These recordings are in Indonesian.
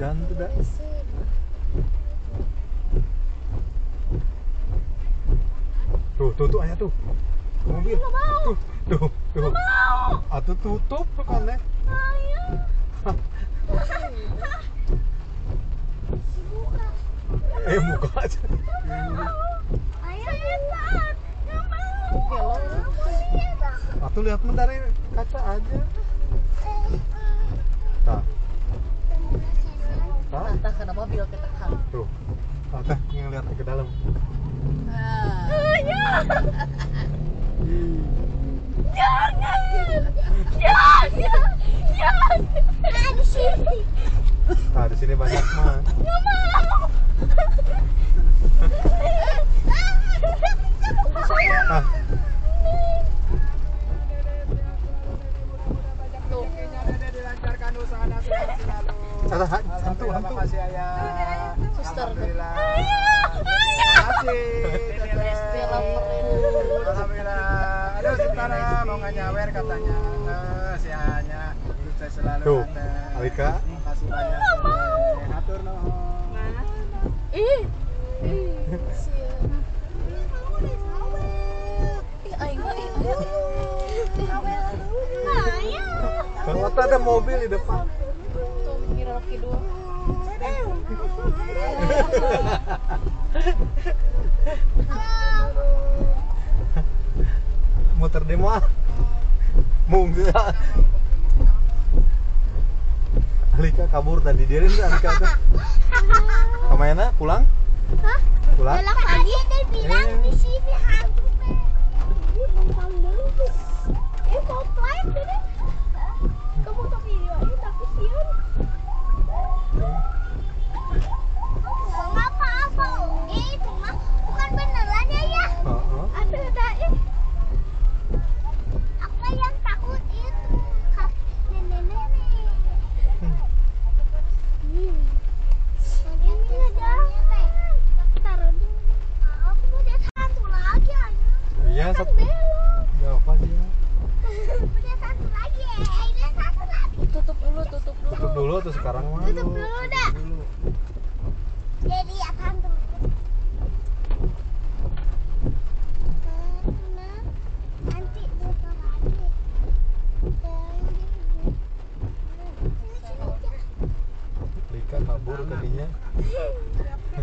Tuh, tuh, tuh, ayah tuh. Mobil. Tuh, tuh, tuh. Atuh tutup kan ya. Ayo. Eh, buka aja. Mau. Atuh lihat men dari kaca aja. Tuh. Ah, teh ngeliat ke dalam. Ayo. Jangan. Jangan. Jangan. Nah, di sini. Nah, di sini banyak mah. Nggak mau. Ah, ada hantu, hantu. makasih ayah. Alhamdulillah. Resti laparin. Alhamdulillah. Aduh, sementara mau nyawer katanya. Eh, si hanya sukses selalu. Tuh. Alika. Banyak. Hatur nuhun. Ih. Ih, ada mobil di depan. Tuh, laki dua. Muter di mah. Mungkin. Alika kabur tadi dia ini Alika tuh. Ke mana? Pulang? Hah? Pulang? Belok lagi dia bilang Eh. di sini hantu teh. Ih, numpang dulu. Eh, mau flight deh. Kamu ke videoin tapi siun. Nggak apa-apa, oke. Itu mah bukan beneran ya ya. Heeh. Ada ada eh. Apa yang takut itu? Kak, nenek-nenek. Hmm. Ini ada. Taruh dulu. Aku mau lihat hantu lagi aja. Iya, Kan satu. belok. Ya apa dia? Punya satu lagi. Ini satu lagi. Tutup dulu, tutup dulu. Tuh sekarang mah. Tutup dulu dah. Jadi nanti tutup lagi. Alika kabur tadinya.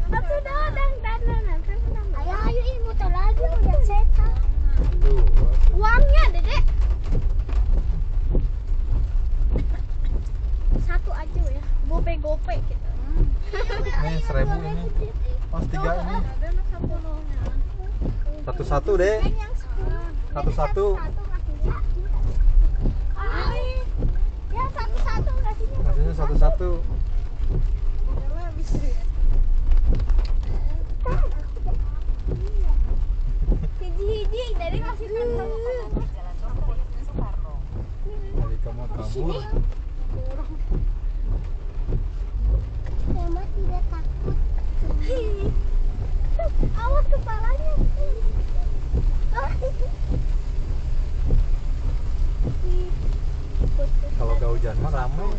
Aku udah dan dan dan Ayo ayo ini muter lagi udah setan. Tuh. Uangnya dedek. Satu aja ya. Gope gope gitu. Nih seribu ini. Pas tiga ini. Sepuluhnya. Satu-satu deh. Satu-satu. Ay, Ya satu-satu kasihnya. Maksudnya satu-satu. Hiji-hiji dari kasih satu. Alika mau kabur. Mama tidak takut. Awas kepalanya. Kalau gak hujan mah ramai.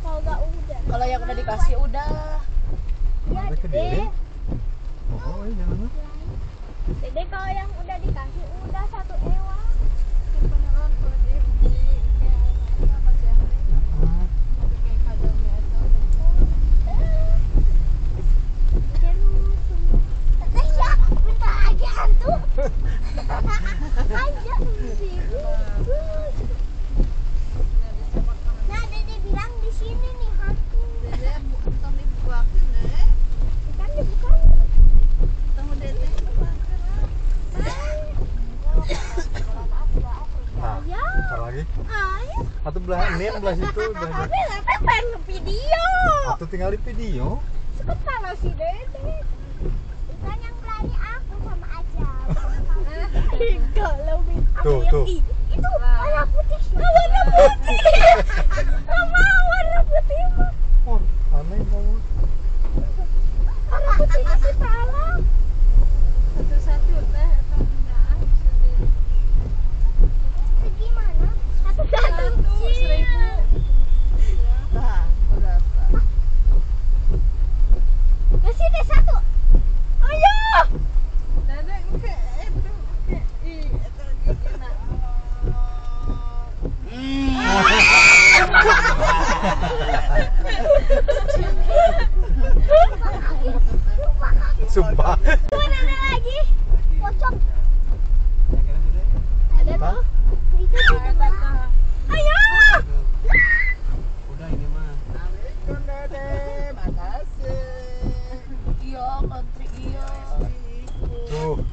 Kalau gak udah. Kalau yang udah dikasih udah. Ya, Sampai ke Dede. diri. Dede kalau yang udah dikasih udah satu ewa. Mm-mm. Teteh ya, bentar lagi hantu. Aja di sini. Nah, Dede bilang di sini nih hantu. Kan dibuka. Nah, Ya. apa lagi? Ayo. Atau belah ini, belah situ, belah Tapi tapi pengen video. Atau tinggal di video. Suka kalau si Dede. Bukan yang berani aku sama aja. Kalau Tuh, tuh. Itu warna putih. Ah, warna putih. Nggak mau warna putih. mah. Oh, aneh kamu. Warna putih kasih salah. Segimana? Satu satu. Nah, udah. pocong. Ya, kira gede. Ada Apa? tuh. Itu di depan. Ayo. Udah ini mah. Assalamualaikum Dede, makasih. Iya, country iya. Tuh,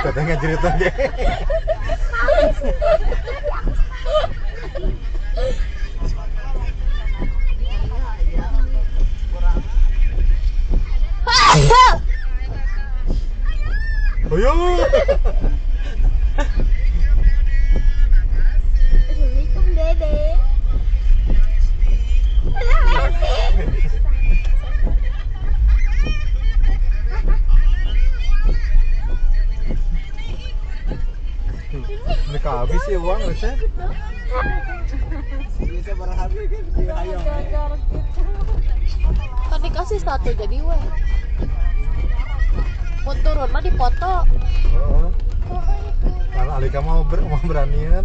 Katanya cerita dia. Ayo. Sih uang harusnya. Bisa berharga kan? Dia hayang. Tadi kasih satu jadi weh. Mau turun mah dipoto. Oh. Kalau Alika mau ber mau beranian.